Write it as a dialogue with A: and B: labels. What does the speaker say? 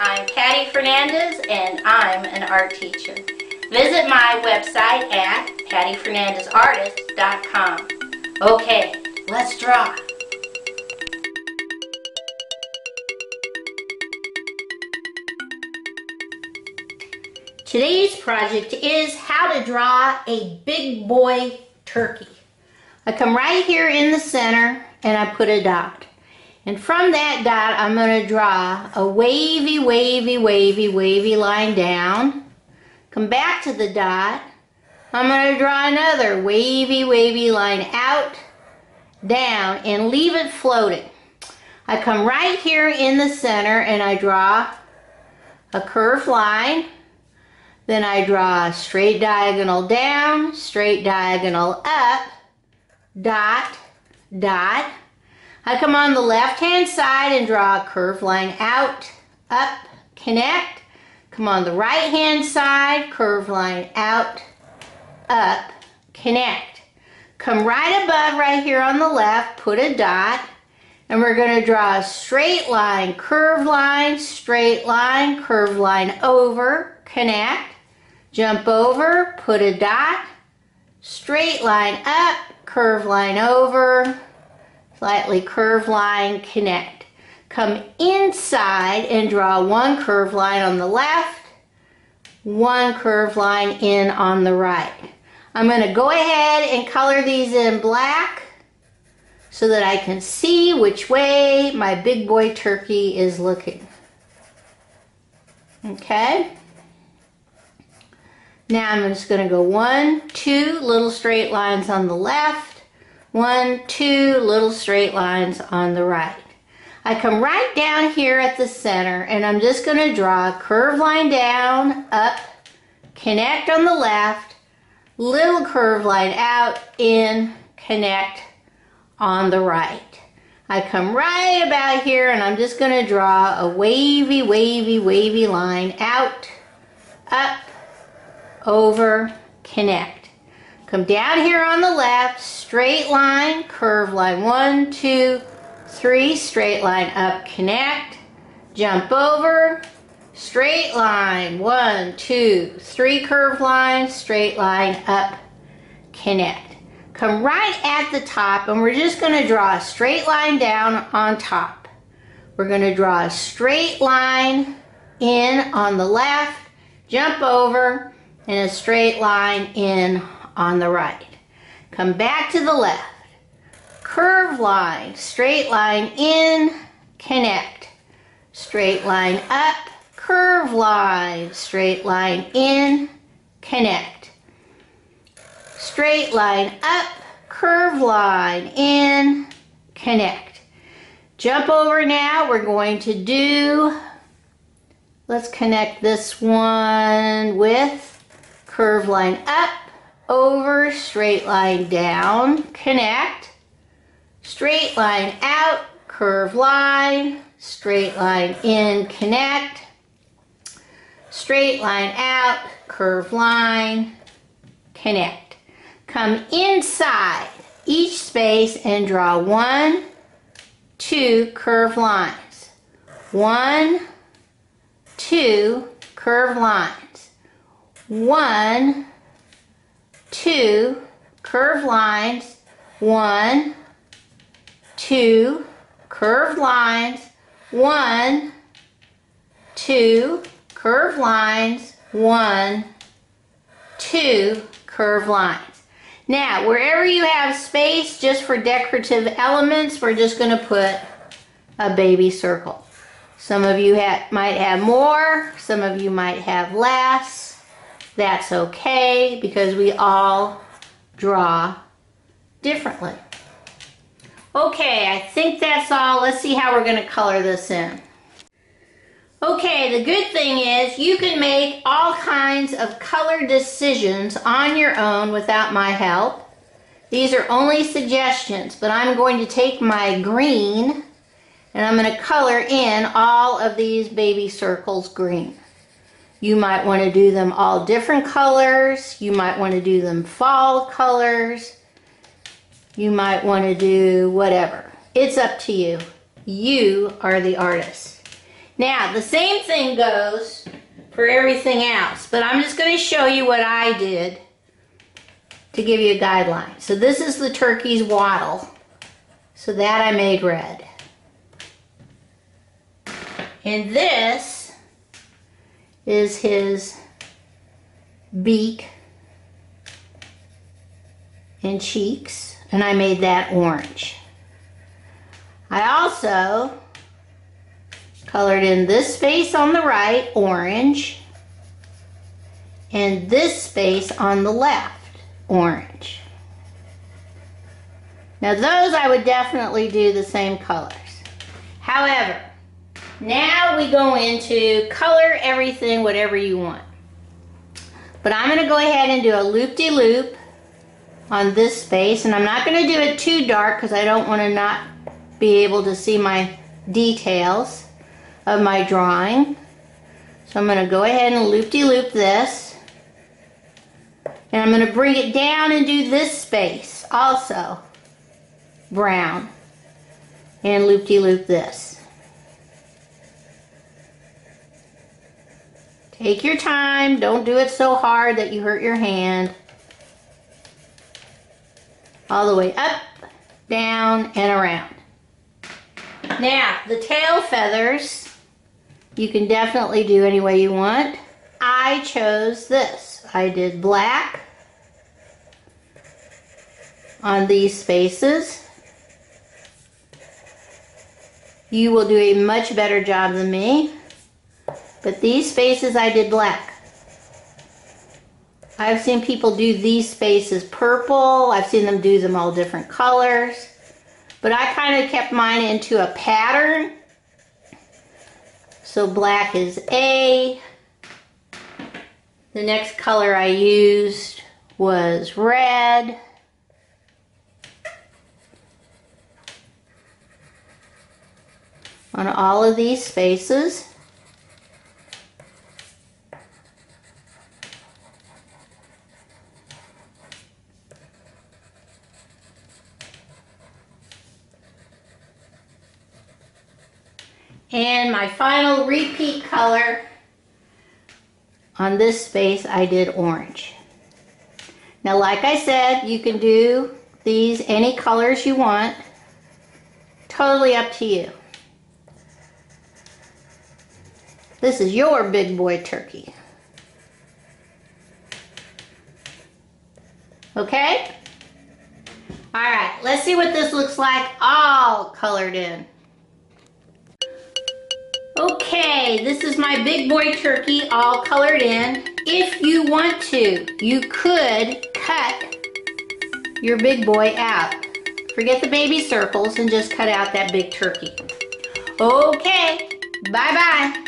A: I'm Patty Fernandez and I'm an art teacher. Visit my website at pattyfernandezartist.com. Okay, let's draw. Today's project is how to draw a big boy turkey. I come right here in the center and I put a dot. And from that dot, I'm going to draw a wavy, wavy, wavy, wavy line down. Come back to the dot. I'm going to draw another wavy, wavy line out, down, and leave it floating. I come right here in the center and I draw a curved line. Then I draw a straight diagonal down, straight diagonal up, dot, dot. I come on the left hand side and draw a curved line out, up, connect. Come on the right hand side, curved line out, up, connect. Come right above right here on the left, put a dot, and we're going to draw a straight line, curved line, straight line, curved line over, connect, jump over, put a dot, straight line up, curved line over, slightly curved line, connect. Come inside and draw one curved line on the left, one curved line in on the right. I'm going to go ahead and color these in black so that I can see which way my big boy turkey is looking. Okay. Now I'm just going to go one, two little straight lines on the left, one, two little straight lines on the right. I come right down here at the center and I'm just going to draw a curve line down, up, connect on the left, little curve line out, in, connect on the right. I come right about here and I'm just going to draw a wavy, wavy, wavy line out, up, over, connect. Come down here on the left, straight line, curve line, one, two, three, straight line up, connect, jump over, straight line, one, two, three curved line, straight line up, connect. Come right at the top and we're just going to draw a straight line down on top. We're going to draw a straight line in on the left, jump over, and a straight line in on the right. Come back to the left. Curve line, straight line in, connect. Straight line up, curve line, straight line in, connect. Straight line up, curve line in, connect. Jump over now, we're going to do, let's connect this one with curve line up, over, straight line down, connect, straight line out, curve line, straight line in, connect, straight line out, curve line, connect. Come inside each space and draw one, two curved lines. One, two curved lines one, two, curved lines, one, two, curved lines, one, two, curved lines, one, two, curved lines. Now, wherever you have space just for decorative elements, we're just going to put a baby circle. Some of you ha might have more, some of you might have less. That's okay because we all draw differently. Okay, I think that's all. Let's see how we're going to color this in. Okay, the good thing is you can make all kinds of color decisions on your own without my help. These are only suggestions, but I'm going to take my green and I'm going to color in all of these baby circles green. You might want to do them all different colors. You might want to do them fall colors. You might want to do whatever. It's up to you. You are the artist. Now, the same thing goes for everything else, but I'm just going to show you what I did to give you a guideline. So this is the turkey's wattle. So that I made red. And this is his beak and cheeks, and I made that orange. I also colored in this space on the right, orange, and this space on the left, orange. Now those I would definitely do the same colors. However, now we go into color everything whatever you want. But I'm going to go ahead and do a loop-de-loop -loop on this space. And I'm not going to do it too dark because I don't want to not be able to see my details of my drawing. So I'm going to go ahead and loop-de-loop -loop this. And I'm going to bring it down and do this space also brown and loop-de-loop -loop this. Take your time. Don't do it so hard that you hurt your hand. All the way up, down, and around. Now, the tail feathers, you can definitely do any way you want. I chose this. I did black on these spaces. You will do a much better job than me. But these spaces I did black. I've seen people do these spaces purple. I've seen them do them all different colors. But I kind of kept mine into a pattern. So black is A. The next color I used was red. On all of these spaces. And my final repeat color on this space, I did orange. Now, like I said, you can do these any colors you want. Totally up to you. This is your big boy turkey. Okay? All right, let's see what this looks like all colored in. Okay, this is my big boy turkey all colored in. If you want to, you could cut your big boy out. Forget the baby circles and just cut out that big turkey. Okay, bye-bye.